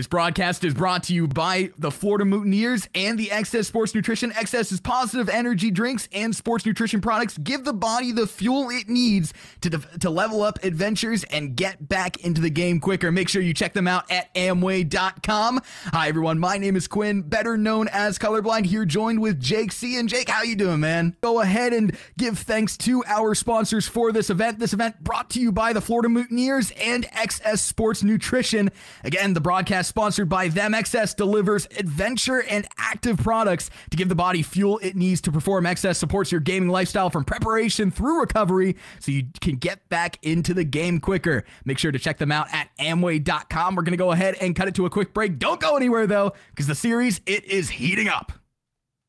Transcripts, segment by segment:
This broadcast is brought to you by the Florida Mutineers and the XS Sports Nutrition. XS is positive energy drinks and sports nutrition products. Give the body the fuel it needs to, to level up adventures and get back into the game quicker. Make sure you check them out at Amway.com. Hi, everyone. My name is Quinn, better known as Colorblind, here joined with Jake C. And Jake, how you doing, man? Go ahead and give thanks to our sponsors for this event. This event brought to you by the Florida Mutineers and XS Sports Nutrition. Again, the broadcast sponsored by them. XS delivers adventure and active products to give the body fuel it needs to perform. XS supports your gaming lifestyle from preparation through recovery so you can get back into the game quicker. Make sure to check them out at amway.com. We're going to go ahead and cut it to a quick break. Don't go anywhere though, because the series it is heating up.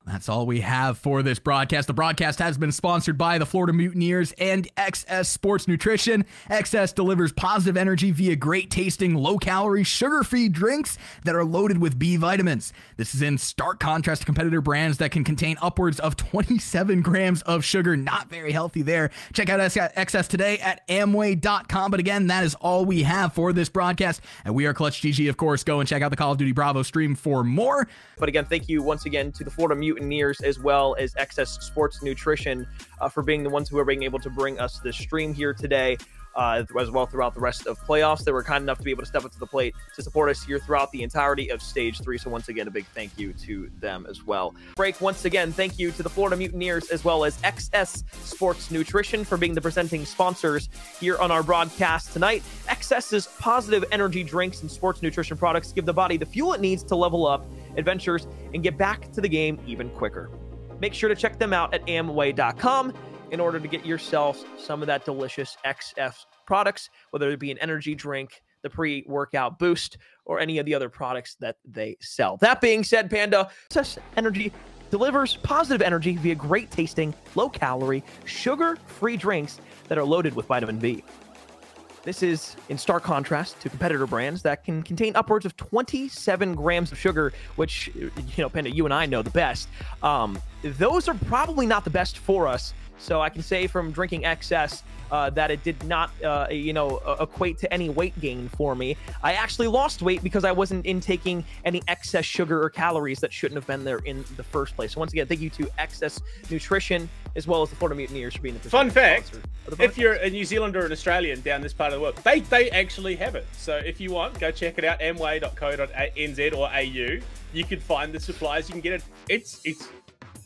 That's all we have for this broadcast. The broadcast has been sponsored by the Florida Mutineers and XS Sports Nutrition. XS delivers positive energy via great tasting, low calorie, sugar free drinks that are loaded with B vitamins. This is in stark contrast to competitor brands that can contain upwards of 27 grams of sugar. Not very healthy there. Check out XS today at Amway.com. But again, that is all we have for this broadcast. And we are Clutch GG, of course. Go and check out the Call of Duty Bravo stream for more. But again, thank you once again to the Florida Mutineers Mutineers as well as XS Sports Nutrition uh, for being the ones who are being able to bring us this stream here today. Uh, as well throughout the rest of playoffs. They were kind enough to be able to step up to the plate to support us here throughout the entirety of stage three. So once again, a big thank you to them as well. Break once again. Thank you to the Florida Mutineers as well as XS Sports Nutrition for being the presenting sponsors here on our broadcast tonight. XS's positive energy drinks and sports nutrition products give the body the fuel it needs to level up adventures and get back to the game even quicker. Make sure to check them out at Amway.com in order to get yourself some of that delicious XS products, whether it be an energy drink, the pre workout boost, or any of the other products that they sell. That being said, Panda, Success Energy delivers positive energy via great tasting, low calorie, sugar free drinks that are loaded with vitamin B. This is in stark contrast to competitor brands that can contain upwards of 27 grams of sugar, which, you know, Panda, you and I know the best. Um, those are probably not the best for us. So I can say from drinking XS uh, that it did not, uh, you know, equate to any weight gain for me. I actually lost weight because I wasn't intaking any excess sugar or calories that shouldn't have been there in the first place. So once again, thank you to XS Nutrition as well as the Florida Mutineers for being the fun fact. If you're a New Zealander or an Australian down this part of the world, they they actually have it. So if you want, go check it out. Amway.co.nz or au. You can find the supplies. You can get it. It's it's.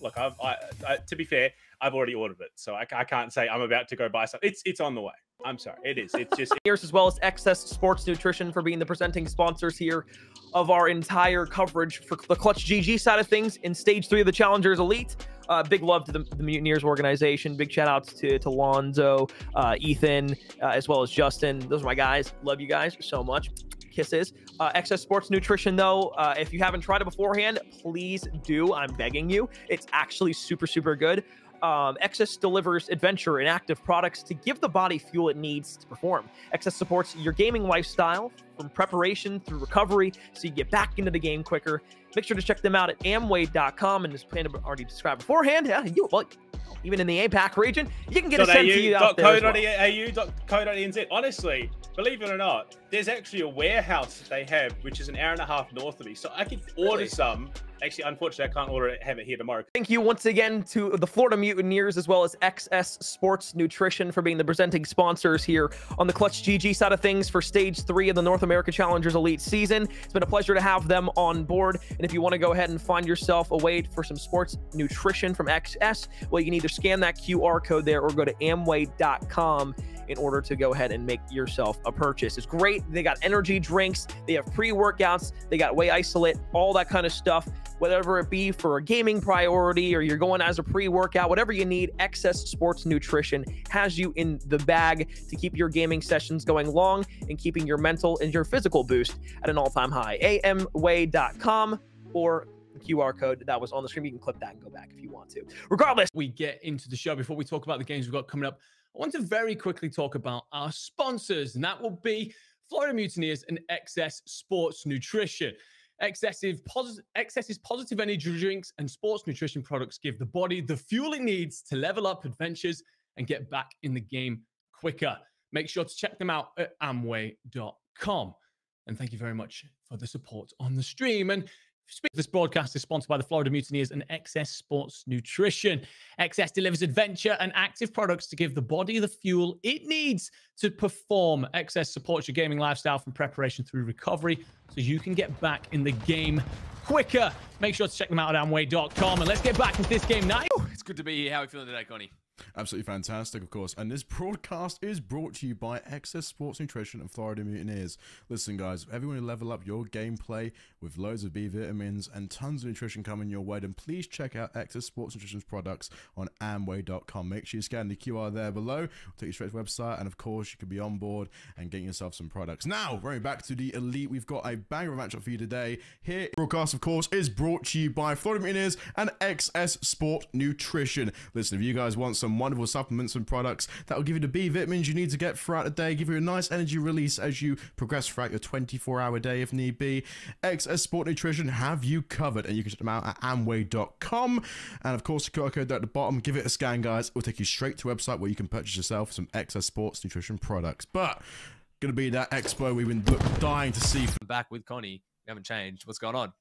Look, I've, I, I, to be fair, I've already ordered it, so I, I can't say I'm about to go buy something. It's it's on the way. I'm sorry, it is. It's just years as well as XS Sports Nutrition for being the presenting sponsors here of our entire coverage for the Clutch GG side of things in Stage Three of the Challengers Elite. Uh, big love to the, the, Mutineers organization. Big shout outs to to Lonzo, uh, Ethan, uh, as well as Justin. Those are my guys. Love you guys so much kisses. Uh, XS Sports Nutrition, though, uh, if you haven't tried it beforehand, please do. I'm begging you. It's actually super, super good um, XS delivers adventure and active products to give the body fuel it needs to perform. XS supports your gaming lifestyle from preparation through recovery so you get back into the game quicker. Make sure to check them out at amway.com and as Panda already described beforehand, yeah, you, well, even in the APAC region, you can get a sent to you out there. .co.au.co.nz. Honestly, believe it or not, there's actually a warehouse that they have, which is an hour and a half north of me. So I could order really? some Actually, unfortunately, I can't order it, have it here tomorrow. Thank you once again to the Florida Mutineers as well as XS Sports Nutrition for being the presenting sponsors here on the Clutch GG side of things for Stage 3 of the North America Challengers Elite season. It's been a pleasure to have them on board. And if you want to go ahead and find yourself a way for some sports nutrition from XS, well, you can either scan that QR code there or go to amway.com in order to go ahead and make yourself a purchase. It's great. They got energy drinks, they have pre workouts, they got whey isolate, all that kind of stuff. Whatever it be for a gaming priority or you're going as a pre workout, whatever you need, XS Sports Nutrition has you in the bag to keep your gaming sessions going long and keeping your mental and your physical boost at an all time high. amway.com or QR code that was on the screen. You can click that and go back if you want to. Regardless, we get into the show before we talk about the games we've got coming up. I want to very quickly talk about our sponsors, and that will be Florida Mutineers and XS Sports Nutrition. Excessive positive, XS's positive energy drinks and sports nutrition products give the body the fuel it needs to level up adventures and get back in the game quicker. Make sure to check them out at amway.com. And thank you very much for the support on the stream. And this broadcast is sponsored by the Florida Mutineers and XS Sports Nutrition. XS delivers adventure and active products to give the body the fuel it needs to perform. XS supports your gaming lifestyle from preparation through recovery so you can get back in the game quicker. Make sure to check them out at Amway.com. And let's get back into this game now. It's good to be here. How are you feeling today, Connie? Absolutely fantastic, of course. And this broadcast is brought to you by XS Sports Nutrition and Florida Mutineers. Listen, guys, want to level up your gameplay with loads of B vitamins and tons of nutrition coming your way, then please check out XS Sports Nutrition's products on Amway.com. Make sure you scan the QR there below, will take you straight to the website, and of course, you can be on board and get yourself some products. Now, running back to the Elite, we've got a banger matchup for you today. Here, broadcast, of course, is brought to you by Florida Mutineers and XS Sport Nutrition. Listen, if you guys want some wonderful supplements and products that will give you the B vitamins you need to get throughout the day, give you a nice energy release as you progress throughout your 24 hour day if need be. XS Sport Nutrition have you covered, and you can check them out at Amway.com. And of course, the QR code at the bottom, give it a scan, guys. It will take you straight to a website where you can purchase yourself some XS Sports Nutrition products. But gonna be that expo we've been dying to see. I'm back with Connie. We haven't changed. What's going on?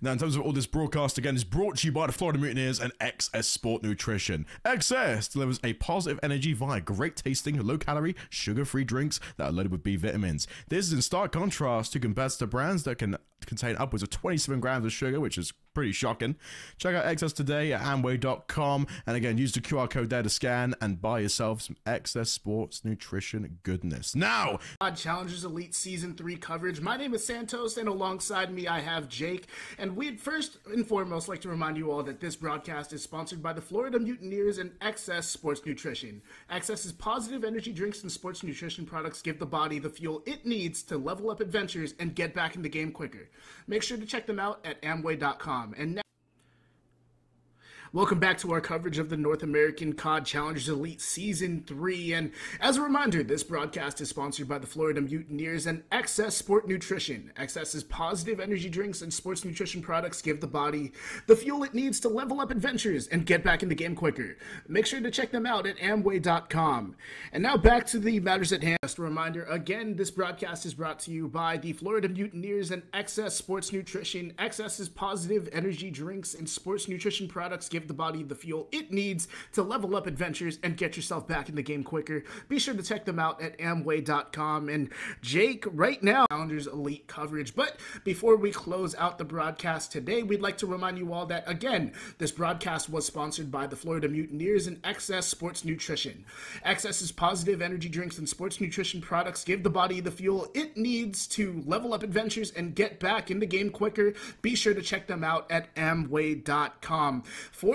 Now, in terms of all this broadcast, again, is brought to you by the Florida Mutineers and XS Sport Nutrition. XS delivers a positive energy via great tasting, low calorie, sugar free drinks that are loaded with B vitamins. This is in stark contrast to competitor brands that can contain upwards of 27 grams of sugar, which is pretty shocking. Check out XS today at Amway.com. And again, use the QR code there to scan and buy yourself some XS Sports Nutrition goodness. Now, COD Challengers Elite Season 3 coverage. My name is Santos, and alongside me, I have Jake. And we'd first and foremost like to remind you all that this broadcast is sponsored by the Florida Mutineers and XS Sports Nutrition. XS's positive energy drinks and sports nutrition products give the body the fuel it needs to level up adventures and get back in the game quicker. Make sure to check them out at Amway.com. And now Welcome back to our coverage of the North American COD Challengers Elite Season 3. And as a reminder, this broadcast is sponsored by the Florida Mutineers and XS Sport Nutrition. XS's positive energy drinks and sports nutrition products give the body the fuel it needs to level up adventures and get back in the game quicker. Make sure to check them out at Amway.com. And now back to the matters at hand. Just a reminder again, this broadcast is brought to you by the Florida Mutineers and XS Sports Nutrition. XS's positive energy drinks and sports nutrition products give give the body the fuel it needs to level up adventures and get yourself back in the game quicker. Be sure to check them out at Amway.com. And Jake, right now, Challengers Elite coverage. But before we close out the broadcast today, we'd like to remind you all that, again, this broadcast was sponsored by the Florida Mutineers and XS Sports Nutrition. XS's positive energy drinks and sports nutrition products give the body the fuel it needs to level up adventures and get back in the game quicker. Be sure to check them out at Amway.com. For